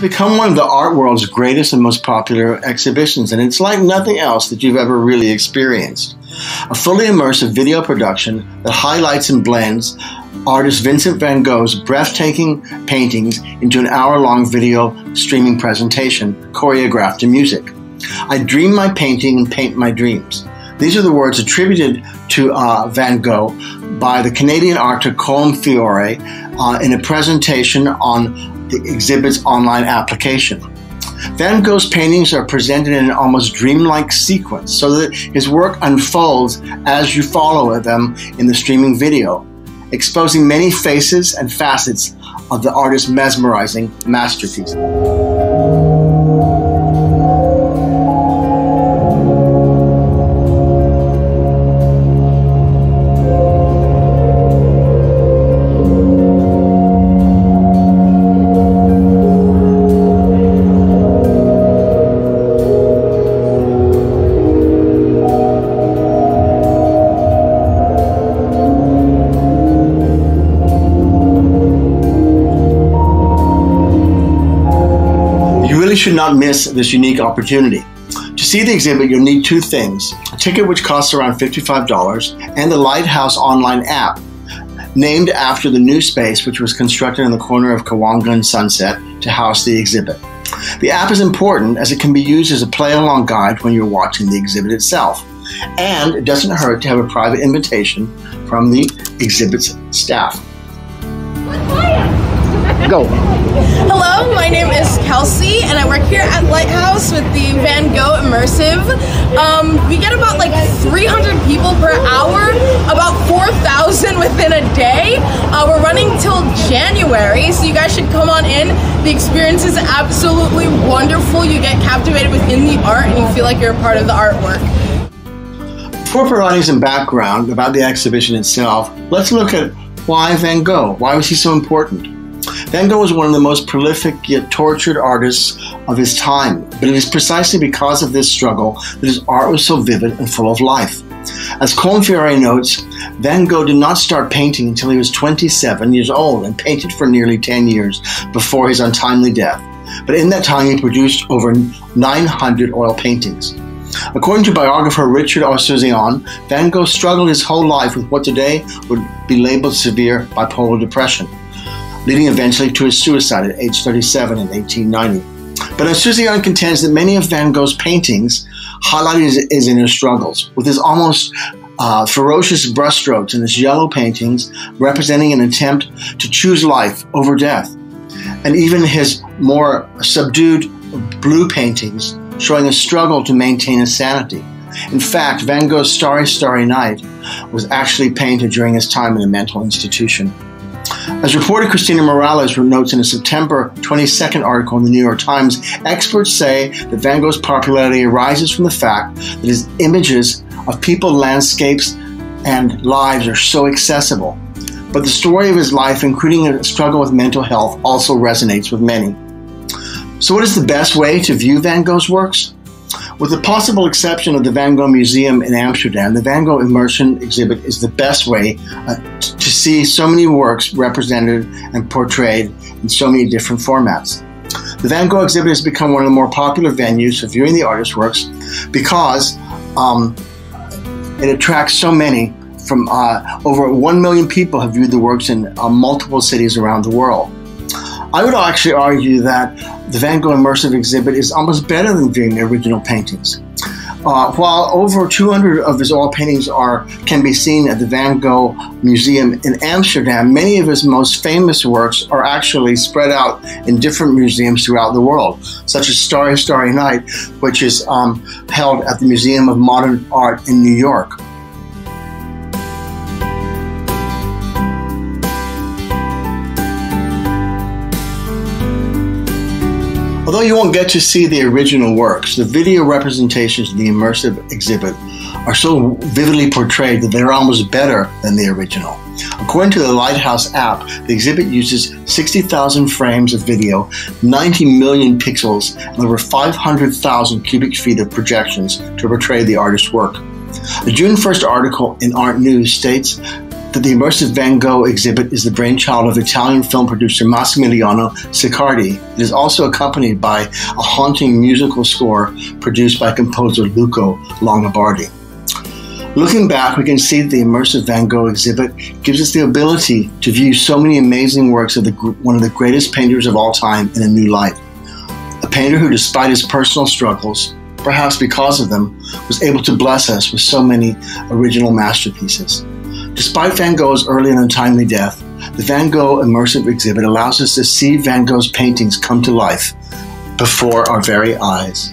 become one of the art world's greatest and most popular exhibitions, and it's like nothing else that you've ever really experienced. A fully immersive video production that highlights and blends artist Vincent van Gogh's breathtaking paintings into an hour long video streaming presentation choreographed to music. I dream my painting and paint my dreams. These are the words attributed to uh, Van Gogh by the Canadian artist Colm Feore uh, in a presentation on the exhibit's online application. Van Gogh's paintings are presented in an almost dreamlike sequence so that his work unfolds as you follow them in the streaming video, exposing many faces and facets of the artist's mesmerizing masterpiece. Should not miss this unique opportunity. To see the exhibit, you'll need two things a ticket, which costs around $55, and the Lighthouse online app, named after the new space which was constructed in the corner of Cahuenga and Sunset to house the exhibit. The app is important as it can be used as a play along guide when you're watching the exhibit itself. And it doesn't hurt to have a private invitation from the exhibit's staff. Go. Hello, my name is Kelsey, and I work here at Lighthouse with the Van Gogh Immersive. Um, we get about like 300 people per hour, about 4,000 within a day. Uh, we're running till January, so you guys should come on in. The experience is absolutely wonderful. You get captivated within the art, and you feel like you're a part of the artwork. Before providing some background about the exhibition itself, let's look at why Van Gogh. Why was he so important? Van Gogh was one of the most prolific yet tortured artists of his time, but it is precisely because of this struggle that his art was so vivid and full of life. As Colm notes, Van Gogh did not start painting until he was 27 years old and painted for nearly 10 years before his untimely death. But in that time, he produced over 900 oil paintings. According to biographer Richard Orsuzan, Van Gogh struggled his whole life with what today would be labeled severe bipolar depression leading eventually to his suicide at age 37 in 1890. But Orsuzan contends that many of Van Gogh's paintings highlight his, his inner struggles, with his almost uh, ferocious brushstrokes and his yellow paintings representing an attempt to choose life over death, and even his more subdued blue paintings showing a struggle to maintain his sanity. In fact, Van Gogh's Starry, Starry Night was actually painted during his time in a mental institution. As reporter Christina Morales notes in a September 22nd article in the New York Times, experts say that Van Gogh's popularity arises from the fact that his images of people, landscapes, and lives are so accessible. But the story of his life, including a struggle with mental health, also resonates with many. So, what is the best way to view Van Gogh's works? With the possible exception of the Van Gogh Museum in Amsterdam, the Van Gogh Immersion exhibit is the best way uh, to see so many works represented and portrayed in so many different formats. The Van Gogh exhibit has become one of the more popular venues for viewing the artist's works because um, it attracts so many from uh, over 1 million people have viewed the works in uh, multiple cities around the world. I would actually argue that the Van Gogh immersive exhibit is almost better than the original paintings. Uh, while over 200 of his oil paintings are can be seen at the Van Gogh Museum in Amsterdam, many of his most famous works are actually spread out in different museums throughout the world, such as Starry Starry Night, which is um, held at the Museum of Modern Art in New York. Although you won't get to see the original works, the video representations in the immersive exhibit are so vividly portrayed that they're almost better than the original. According to the Lighthouse app, the exhibit uses 60,000 frames of video, 90 million pixels, and over 500,000 cubic feet of projections to portray the artist's work. A June 1st article in Art News states that the immersive Van Gogh exhibit is the brainchild of Italian film producer Massimiliano Siccardi. It is also accompanied by a haunting musical score produced by composer Luca Longobardi. Looking back, we can see that the immersive Van Gogh exhibit gives us the ability to view so many amazing works of the, one of the greatest painters of all time in a new light. A painter who, despite his personal struggles, perhaps because of them, was able to bless us with so many original masterpieces. Despite Van Gogh's early and untimely death, the Van Gogh immersive exhibit allows us to see Van Gogh's paintings come to life before our very eyes.